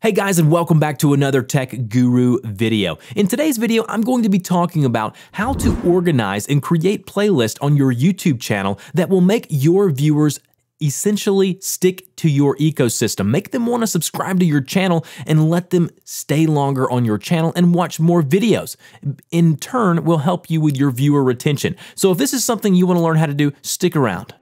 Hey guys and welcome back to another Tech Guru video. In today's video, I'm going to be talking about how to organize and create playlists on your YouTube channel that will make your viewers essentially stick to your ecosystem. Make them want to subscribe to your channel and let them stay longer on your channel and watch more videos. In turn, will help you with your viewer retention. So if this is something you want to learn how to do, stick around.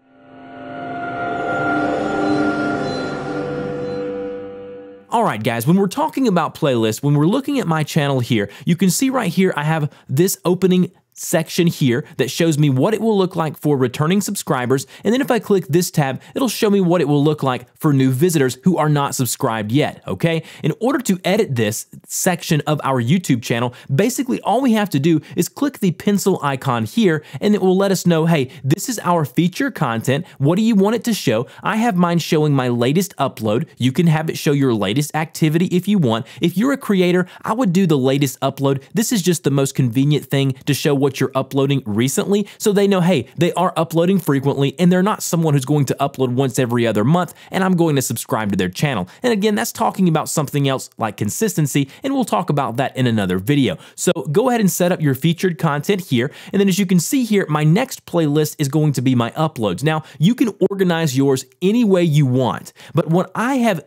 Right, guys, when we're talking about playlists, when we're looking at my channel here, you can see right here I have this opening section here that shows me what it will look like for returning subscribers. And then if I click this tab, it'll show me what it will look like for new visitors who are not subscribed yet, okay? In order to edit this section of our YouTube channel, basically all we have to do is click the pencil icon here and it will let us know, hey, this is our feature content. What do you want it to show? I have mine showing my latest upload. You can have it show your latest activity if you want. If you're a creator, I would do the latest upload. This is just the most convenient thing to show what you're uploading recently so they know, hey, they are uploading frequently and they're not someone who's going to upload once every other month and I'm going to subscribe to their channel. And again, that's talking about something else like consistency and we'll talk about that in another video. So go ahead and set up your featured content here. And then as you can see here, my next playlist is going to be my uploads. Now, you can organize yours any way you want, but what I have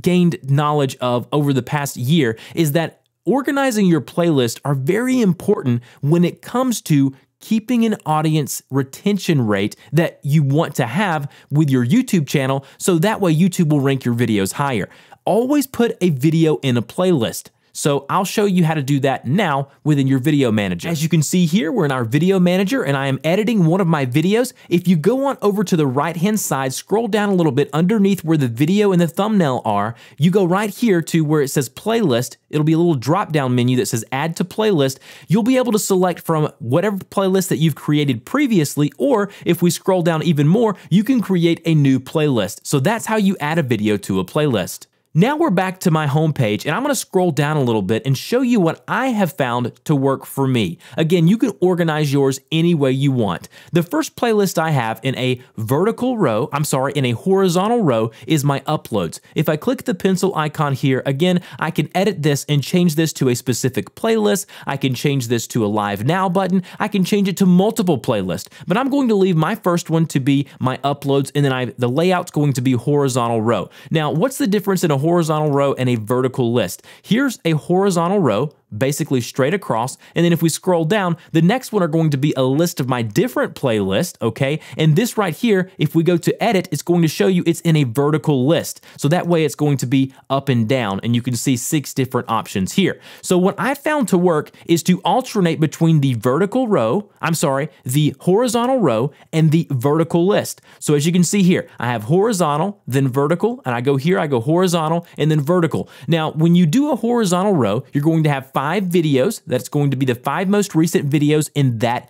gained knowledge of over the past year is that organizing your playlist are very important when it comes to keeping an audience retention rate that you want to have with your YouTube channel so that way YouTube will rank your videos higher. Always put a video in a playlist. So I'll show you how to do that now within your video manager. As you can see here, we're in our video manager and I am editing one of my videos. If you go on over to the right hand side, scroll down a little bit underneath where the video and the thumbnail are, you go right here to where it says playlist. It'll be a little drop down menu that says add to playlist. You'll be able to select from whatever playlist that you've created previously, or if we scroll down even more, you can create a new playlist. So that's how you add a video to a playlist. Now we're back to my homepage and I'm going to scroll down a little bit and show you what I have found to work for me. Again, you can organize yours any way you want. The first playlist I have in a vertical row, I'm sorry, in a horizontal row is my uploads. If I click the pencil icon here, again, I can edit this and change this to a specific playlist. I can change this to a live now button. I can change it to multiple playlists, but I'm going to leave my first one to be my uploads and then I the layout's going to be horizontal row. Now, what's the difference in a horizontal row and a vertical list. Here's a horizontal row basically straight across. And then if we scroll down, the next one are going to be a list of my different playlist, okay? And this right here, if we go to edit, it's going to show you it's in a vertical list. So that way it's going to be up and down and you can see six different options here. So what I found to work is to alternate between the vertical row, I'm sorry, the horizontal row and the vertical list. So as you can see here, I have horizontal, then vertical, and I go here, I go horizontal and then vertical. Now, when you do a horizontal row, you're going to have five five videos. That's going to be the five most recent videos in that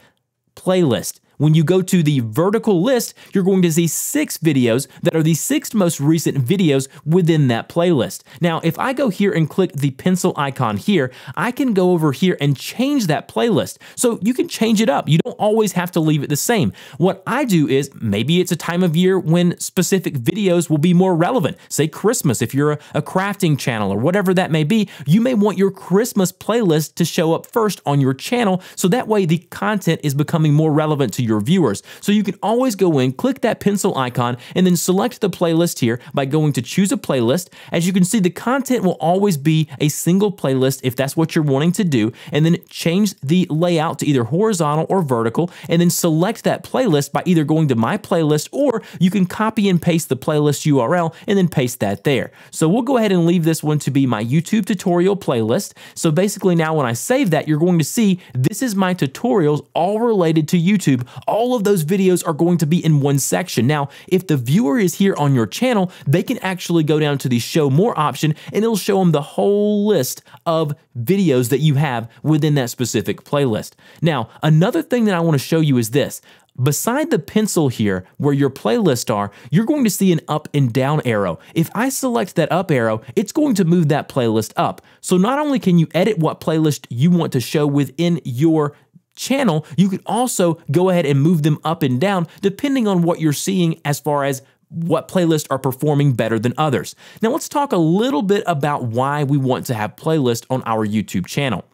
playlist. When you go to the vertical list, you're going to see six videos that are the six most recent videos within that playlist. Now, if I go here and click the pencil icon here, I can go over here and change that playlist. So you can change it up. You don't always have to leave it the same. What I do is maybe it's a time of year when specific videos will be more relevant. Say Christmas, if you're a, a crafting channel or whatever that may be, you may want your Christmas playlist to show up first on your channel so that way the content is becoming more relevant to your your viewers. So you can always go in, click that pencil icon, and then select the playlist here by going to choose a playlist. As you can see, the content will always be a single playlist if that's what you're wanting to do, and then change the layout to either horizontal or vertical, and then select that playlist by either going to my playlist or you can copy and paste the playlist URL and then paste that there. So we'll go ahead and leave this one to be my YouTube tutorial playlist. So basically now when I save that, you're going to see this is my tutorials all related to YouTube, all of those videos are going to be in one section. Now, if the viewer is here on your channel, they can actually go down to the show more option and it'll show them the whole list of videos that you have within that specific playlist. Now, another thing that I want to show you is this. Beside the pencil here, where your playlists are, you're going to see an up and down arrow. If I select that up arrow, it's going to move that playlist up. So not only can you edit what playlist you want to show within your channel, you can also go ahead and move them up and down depending on what you're seeing as far as what playlists are performing better than others. Now let's talk a little bit about why we want to have playlists on our YouTube channel.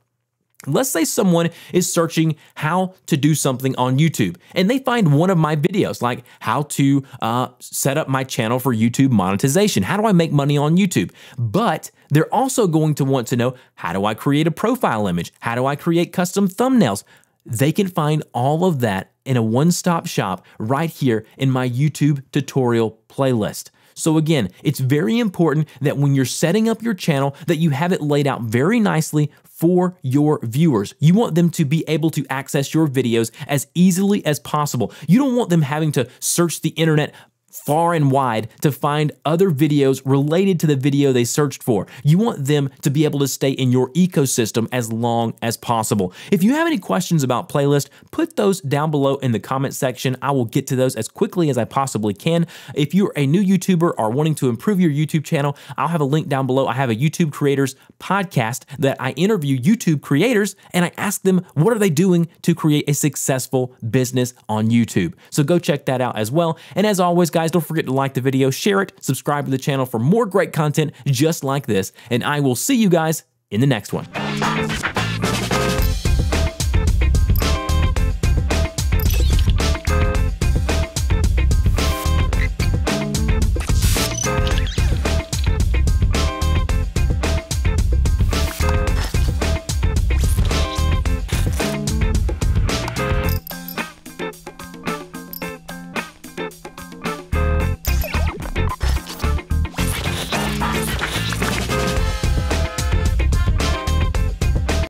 Let's say someone is searching how to do something on YouTube and they find one of my videos, like how to uh, set up my channel for YouTube monetization. How do I make money on YouTube? But they're also going to want to know how do I create a profile image? How do I create custom thumbnails? They can find all of that in a one stop shop right here in my YouTube tutorial playlist. So again, it's very important that when you're setting up your channel that you have it laid out very nicely for your viewers. You want them to be able to access your videos as easily as possible. You don't want them having to search the internet far and wide to find other videos related to the video they searched for. You want them to be able to stay in your ecosystem as long as possible. If you have any questions about playlist, put those down below in the comment section. I will get to those as quickly as I possibly can. If you're a new YouTuber or wanting to improve your YouTube channel, I'll have a link down below. I have a YouTube creators podcast that I interview YouTube creators and I ask them what are they doing to create a successful business on YouTube. So go check that out as well. And as always, guys, don't forget to like the video, share it, subscribe to the channel for more great content just like this, and I will see you guys in the next one.